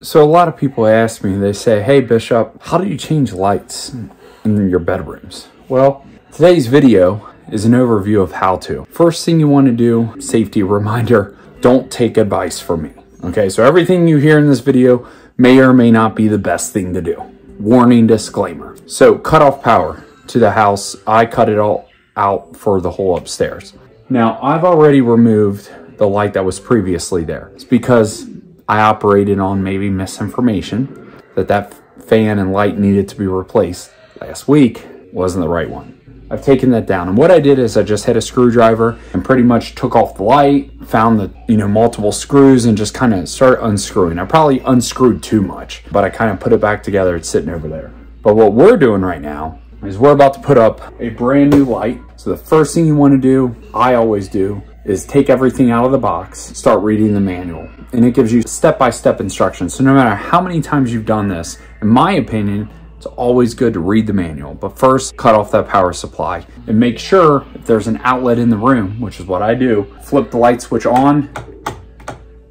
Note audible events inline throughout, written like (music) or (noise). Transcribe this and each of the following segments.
So a lot of people ask me, they say, hey Bishop, how do you change lights in your bedrooms? Well, today's video is an overview of how to. First thing you wanna do, safety reminder, (laughs) don't take advice from me. Okay, so everything you hear in this video may or may not be the best thing to do. Warning disclaimer. So cut off power to the house. I cut it all out for the whole upstairs. Now I've already removed the light that was previously there. It's because I operated on maybe misinformation that that fan and light needed to be replaced last week wasn't the right one. I've taken that down. And what I did is I just had a screwdriver and pretty much took off the light, found the, you know, multiple screws and just kind of started unscrewing. I probably unscrewed too much, but I kind of put it back together. It's sitting over there. But what we're doing right now is we're about to put up a brand new light. So the first thing you want to do, I always do, is take everything out of the box, start reading the manual. And it gives you step-by-step -step instructions. So no matter how many times you've done this, in my opinion, it's always good to read the manual. But first, cut off that power supply and make sure if there's an outlet in the room, which is what I do, flip the light switch on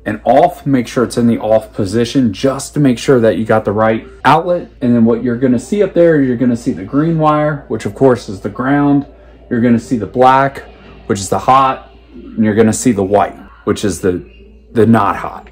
and off, make sure it's in the off position just to make sure that you got the right outlet. And then what you're gonna see up there, you're gonna see the green wire, which of course is the ground. You're gonna see the black, which is the hot, and you're gonna see the white, which is the, the not hot.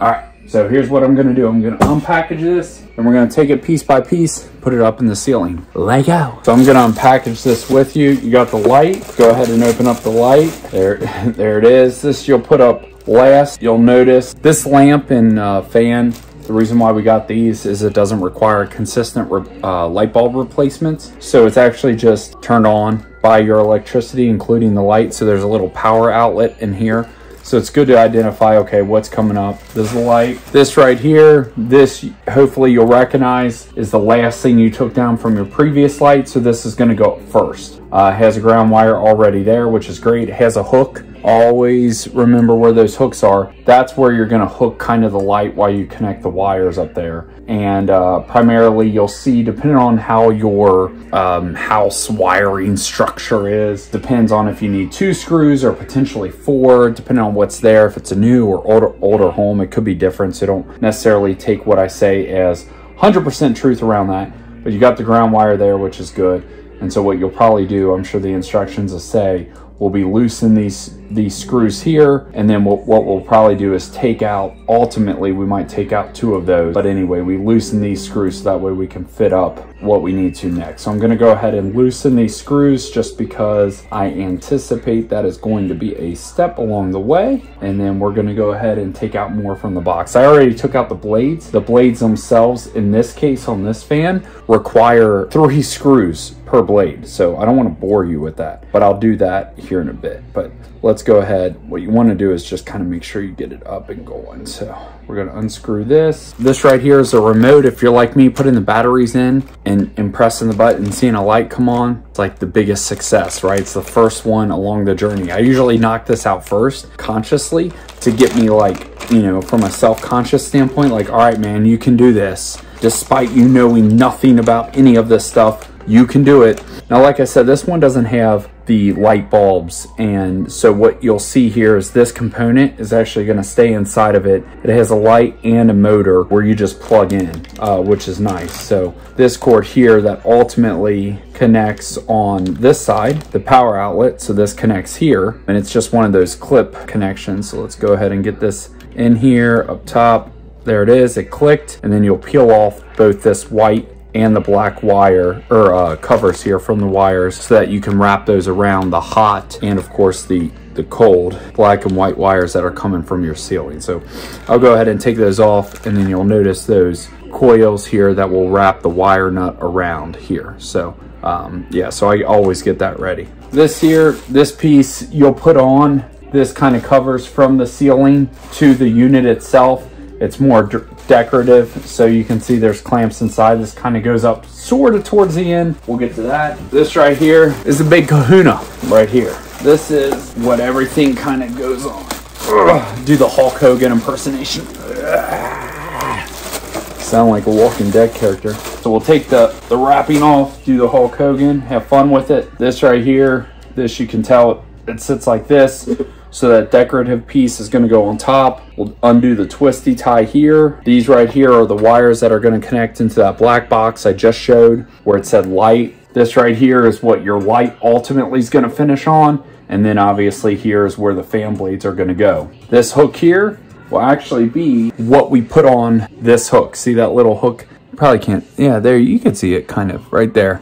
All right, so here's what I'm gonna do. I'm gonna unpackage this and we're gonna take it piece by piece, put it up in the ceiling. Lego. So I'm gonna unpackage this with you. You got the light, go ahead and open up the light. There, (laughs) there it is. This you'll put up last. You'll notice this lamp and uh, fan the reason why we got these is it doesn't require consistent uh, light bulb replacements. So it's actually just turned on by your electricity, including the light. So there's a little power outlet in here. So it's good to identify, okay, what's coming up. This light. This right here, this hopefully you'll recognize is the last thing you took down from your previous light. So this is gonna go up first. Uh, has a ground wire already there, which is great. It has a hook always remember where those hooks are. That's where you're gonna hook kind of the light while you connect the wires up there. And uh, primarily you'll see, depending on how your um, house wiring structure is, depends on if you need two screws or potentially four, depending on what's there. If it's a new or older, older home, it could be different. So don't necessarily take what I say as 100% truth around that. But you got the ground wire there, which is good. And so what you'll probably do, I'm sure the instructions will say, we'll be loosen these these screws here and then we'll, what we'll probably do is take out ultimately we might take out two of those but anyway we loosen these screws so that way we can fit up what we need to next. So i'm going to go ahead and loosen these screws just because i anticipate that is going to be a step along the way and then we're going to go ahead and take out more from the box. I already took out the blades. The blades themselves in this case on this fan require three screws per blade so i don't want to bore you with that but i'll do that here in a bit. But let's go ahead. What you want to do is just kind of make sure you get it up and going. So we're to unscrew this. This right here is a remote. If you're like me, putting the batteries in and, and pressing the button, seeing a light come on, it's like the biggest success, right? It's the first one along the journey. I usually knock this out first consciously to get me like, you know, from a self-conscious standpoint, like, all right, man, you can do this. Despite you knowing nothing about any of this stuff, you can do it. Now, like I said, this one doesn't have the light bulbs. And so what you'll see here is this component is actually gonna stay inside of it. It has a light and a motor where you just plug in, uh, which is nice. So this cord here that ultimately connects on this side, the power outlet. So this connects here and it's just one of those clip connections. So let's go ahead and get this in here up top. There it is, it clicked, and then you'll peel off both this white and the black wire or uh, covers here from the wires so that you can wrap those around the hot and of course the the cold black and white wires that are coming from your ceiling. So I'll go ahead and take those off and then you'll notice those coils here that will wrap the wire nut around here. So um, yeah, so I always get that ready. This here, this piece you'll put on, this kind of covers from the ceiling to the unit itself. It's more decorative. So you can see there's clamps inside. This kind of goes up sort of towards the end. We'll get to that. This right here is a big kahuna right here. This is what everything kind of goes on. Ugh, do the Hulk Hogan impersonation. Ugh. (sighs) Sound like a Walking Dead character. So we'll take the, the wrapping off, do the Hulk Hogan, have fun with it. This right here, this you can tell it, it sits like this. So that decorative piece is gonna go on top. We'll undo the twisty tie here. These right here are the wires that are gonna connect into that black box I just showed where it said light. This right here is what your light ultimately is gonna finish on. And then obviously here's where the fan blades are gonna go. This hook here will actually be what we put on this hook. See that little hook? Probably can't, yeah, there, you can see it kind of right there.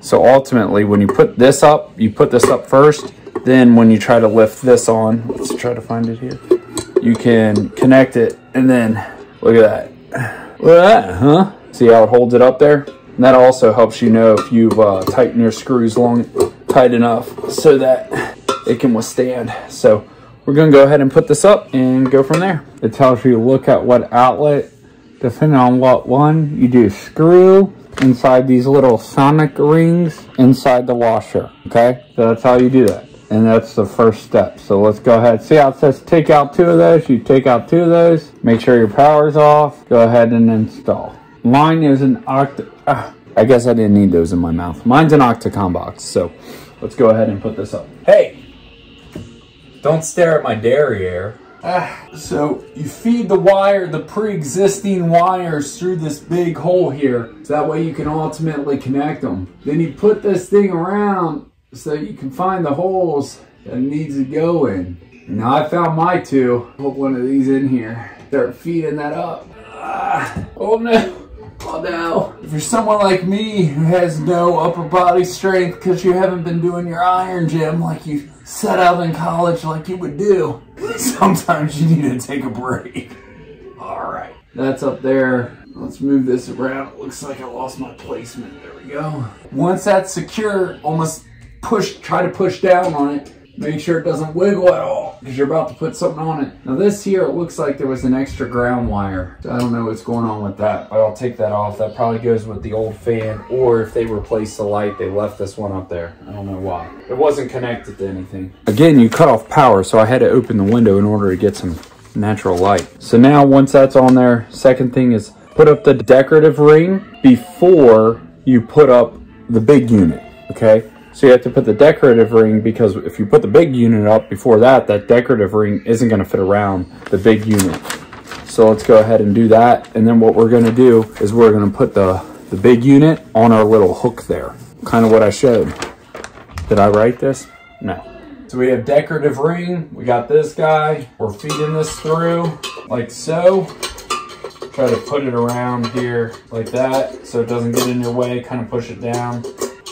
So ultimately, when you put this up, you put this up first, then when you try to lift this on, let's try to find it here. You can connect it and then look at that. Look at that, huh? See how it holds it up there? And that also helps you know if you've uh, tightened your screws long, tight enough so that it can withstand. So we're gonna go ahead and put this up and go from there. It tells you look at what outlet, depending on what one, you do screw inside these little sonic rings inside the washer, okay? So that's how you do that. And that's the first step. So let's go ahead. See how it says take out two of those? You take out two of those. Make sure your power's off. Go ahead and install. Mine is an octa... Uh, I guess I didn't need those in my mouth. Mine's an octagon box. So let's go ahead and put this up. Hey! Don't stare at my derriere. Ah, so you feed the wire, the pre-existing wires through this big hole here. So that way you can ultimately connect them. Then you put this thing around so you can find the holes that it needs to go in. Now I found my two. Put one of these in here. Start feeding that up. Ah, oh no. Oh no. If you're someone like me who has no upper body strength because you haven't been doing your iron gym like you set out in college like you would do, (laughs) sometimes you need to take a break. All right. That's up there. Let's move this around. It looks like I lost my placement. There we go. Once that's secure, almost push, try to push down on it Make sure it doesn't wiggle at all because you're about to put something on it. Now this here, it looks like there was an extra ground wire. I don't know what's going on with that, but I'll take that off. That probably goes with the old fan or if they replaced the light, they left this one up there. I don't know why. It wasn't connected to anything. Again, you cut off power, so I had to open the window in order to get some natural light. So now once that's on there, second thing is put up the decorative ring before you put up the big unit, okay? So you have to put the decorative ring because if you put the big unit up before that, that decorative ring isn't going to fit around the big unit. So let's go ahead and do that. And then what we're going to do is we're going to put the, the big unit on our little hook there. Kind of what I showed. Did I write this? No. So we have decorative ring. We got this guy. We're feeding this through like so. Try to put it around here like that so it doesn't get in your way. Kind of push it down.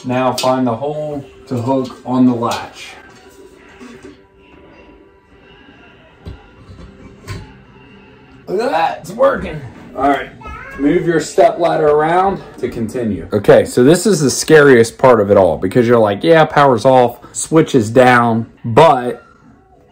Now find the hole to hook on the latch. Look at that, it's working. All right, move your step ladder around to continue. Okay, so this is the scariest part of it all because you're like, yeah, power's off, switch is down, but,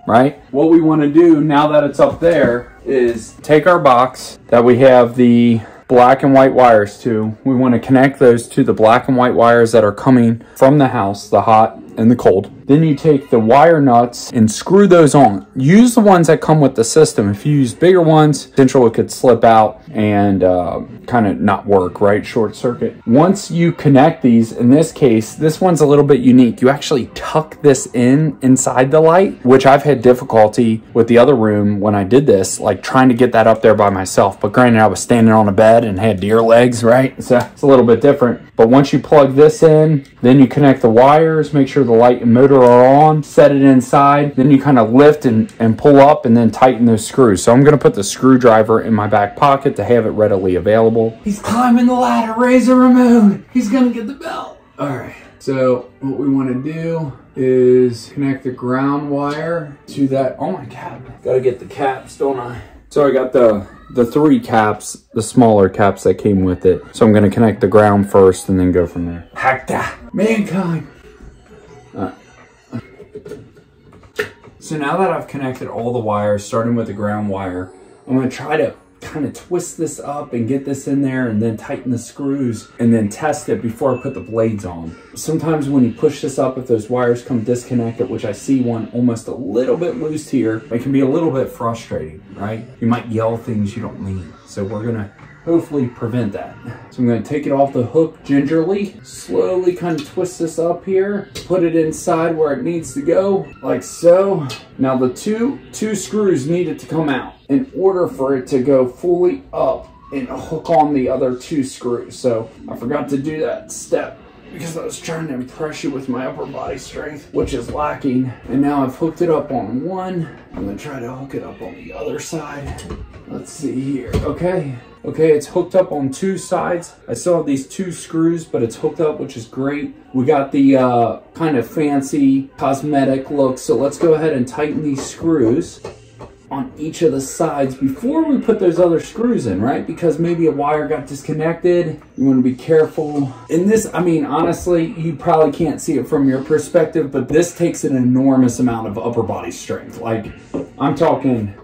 right? What we wanna do now that it's up there is take our box that we have the black and white wires to. We want to connect those to the black and white wires that are coming from the house, the hot and the cold. Then you take the wire nuts and screw those on. Use the ones that come with the system. If you use bigger ones, it could slip out and uh, kind of not work, right? Short circuit. Once you connect these, in this case, this one's a little bit unique. You actually tuck this in inside the light, which I've had difficulty with the other room when I did this, like trying to get that up there by myself. But granted, I was standing on a bed and had deer legs, right? (laughs) So it's a little bit different. But once you plug this in, then you connect the wires, make sure the light and motor are on, set it inside, then you kind of lift and, and pull up and then tighten those screws. So I'm going to put the screwdriver in my back pocket to have it readily available. He's climbing the ladder, razor removed. He's going to get the belt. All right. So what we want to do is connect the ground wire to that. Oh my God. Got to get the caps, don't I? So I got the the three caps, the smaller caps that came with it. So I'm going to connect the ground first and then go from there. Hackta! Mankind! So now that I've connected all the wires, starting with the ground wire, I'm to try to kind of twist this up and get this in there and then tighten the screws and then test it before I put the blades on. Sometimes when you push this up, if those wires come disconnected, which I see one almost a little bit loose here, it can be a little bit frustrating, right? You might yell things you don't mean. So we're gonna hopefully prevent that. So I'm gonna take it off the hook gingerly, slowly kind of twist this up here, put it inside where it needs to go, like so. Now the two, two screws needed to come out in order for it to go fully up and hook on the other two screws. So I forgot to do that step because I was trying to impress you with my upper body strength, which is lacking. And now I've hooked it up on one. I'm gonna try to hook it up on the other side. Let's see here, okay. Okay, it's hooked up on two sides. I still have these two screws, but it's hooked up, which is great. We got the uh, kind of fancy cosmetic look, so let's go ahead and tighten these screws on each of the sides before we put those other screws in, right? Because maybe a wire got disconnected. You want to be careful. In this, I mean, honestly, you probably can't see it from your perspective, but this takes an enormous amount of upper body strength. Like, I'm talking,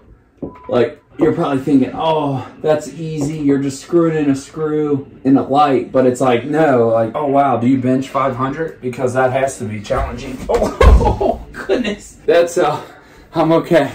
like, you're probably thinking, oh, that's easy. You're just screwing in a screw in a light. But it's like, no, like, oh, wow, do you bench 500? Because that has to be challenging. (laughs) Oh, goodness. That's, uh, I'm okay.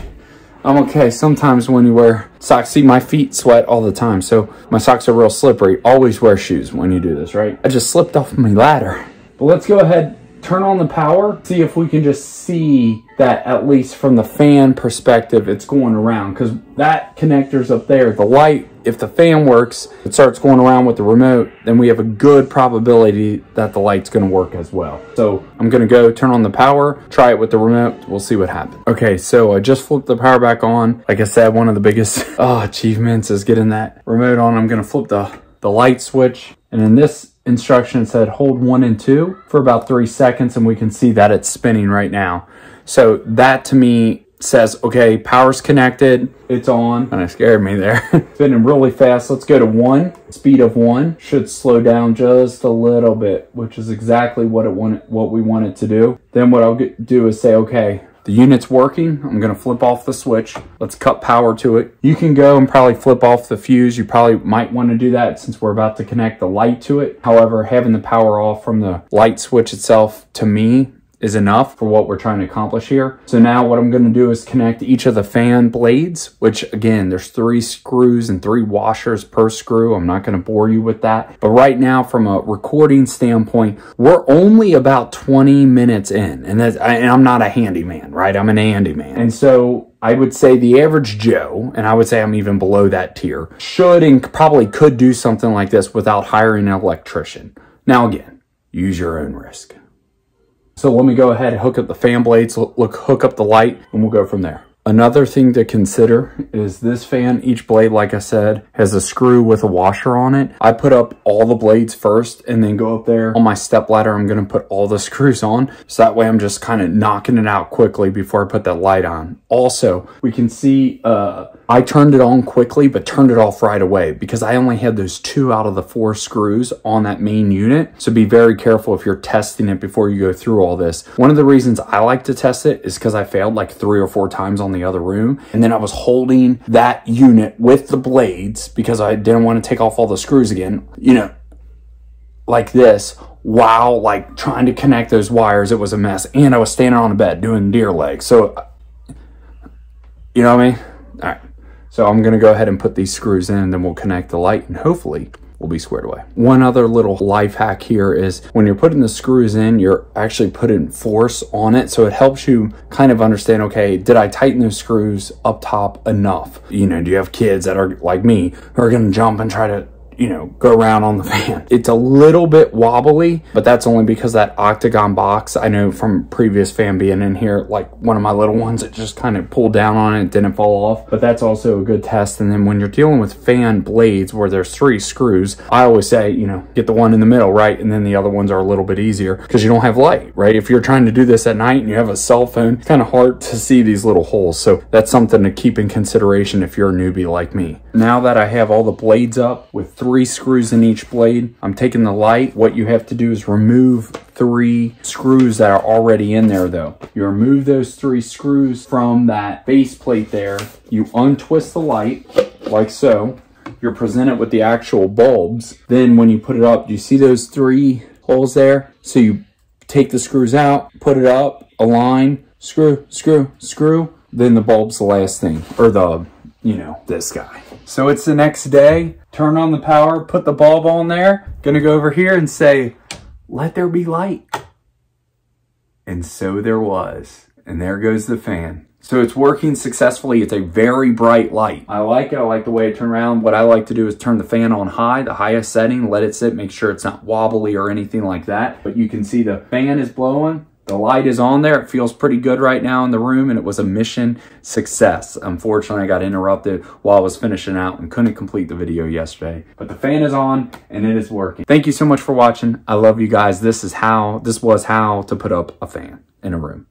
I'm okay. Sometimes when you wear socks, see my feet sweat all the time. So my socks are real slippery. Always wear shoes when you do this, right? I just slipped off my ladder. But let's go ahead, turn on the power, see if we can just see that at least from the fan perspective, it's going around because that connector's up there. The light, if the fan works, it starts going around with the remote, then we have a good probability that the light's gonna work as well. So I'm gonna go turn on the power, try it with the remote, we'll see what happens. Okay, so I just flipped the power back on. Like I said, one of the biggest oh, (laughs) achievements is getting that remote on. I'm gonna flip the, the light switch. And in this instruction said hold one and two for about three seconds and we can see that it's spinning right now. So that to me says, okay, power's connected, it's on. Kind of scared me there. (laughs) Spinning really fast. Let's go to one, speed of one. Should slow down just a little bit, which is exactly what it wanted, what we want it to do. Then what I'll do is say, okay, the unit's working. I'm gonna flip off the switch. Let's cut power to it. You can go and probably flip off the fuse. You probably might wanna do that since we're about to connect the light to it. However, having the power off from the light switch itself, to me, is enough for what we're trying to accomplish here. So now what I'm going to do is connect each of the fan blades, which again, there's three screws and three washers per screw. I'm not going to bore you with that. But right now, from a recording standpoint, we're only about 20 minutes in. And, that's, and I'm not a handyman, right? I'm an Andy-man. And so I would say the average Joe, and I would say I'm even below that tier, should and probably could do something like this without hiring an electrician. Now again, use your own risk. So let me go ahead and hook up the fan blades, look, hook up the light, and we'll go from there. Another thing to consider is this fan, each blade, like I said, has a screw with a washer on it. I put up all the blades first and then go up there. On my step ladder, I'm gonna put all the (laughs) screws on. So that way I'm just kind of knocking it out quickly before I put that light on. Also, we can see uh, I turned it on quickly, but turned it off right away because I only had those two out of the four screws on that main unit. So be very careful if you're testing it before you go through all this. One of the reasons I like to test it is because I failed like three or four times on the other room. And then I was holding that unit with the blades because I didn't want to take off all the screws again, you know, like this while like trying to connect those wires. It was a mess. And I was standing on a bed doing deer legs. So, you know what I mean? All right. So I'm gonna go ahead and put these screws in and then we'll connect the light and hopefully will be squared away. One other little life hack here is when you're putting the screws in, you're actually putting force on it. So it helps you kind of understand, okay, did I tighten those screws up top enough? You know, do you have kids that are like me who are to jump and try to you know, go around on the (laughs) fan. It's a little bit wobbly, but that's only because that octagon box, I know from previous fan being in here, like one of my little ones, it just kind of pulled down on it, it didn't fall off, but that's also a good test. And then when you're dealing with fan blades where there's three screws, I always say, you know, get the one in the middle, right? And then the other ones are a little bit easier because you don't have light, right? If you're trying to do this at night and you have a cell phone, it's kind of hard to see these little holes. So that's something to keep in consideration if you're a newbie like me. Now that I have all the blades up with three screws in each blade. I'm taking the light. What you have to do is remove three screws that are already in there though. You remove those three screws from that base plate there. You untwist the light like so. You're presented with the actual bulbs. Then when you put it up, do you see those three holes there? So you take the screws out, put it up, align, screw, screw, screw. Then the bulb's the last thing, or the, you know, this guy. So it's the next day turn on the power, put the bulb on there. Gonna go over here and say, let there be light. And so there was. And there goes the fan. So it's working successfully. It's a very bright light. I like it. I like the way it turned around. What I like to do is turn the fan on high, the highest setting, let it sit, make sure it's not wobbly or anything like that. But you can see the fan is blowing. The light is on there. It feels pretty good right now in the room and it was a mission success. Unfortunately, I got interrupted while I was finishing out and couldn't complete the video yesterday. But the fan is on and it is working. Thank you so much for watching. I love you guys. This is how, this was how to put up a fan in a room.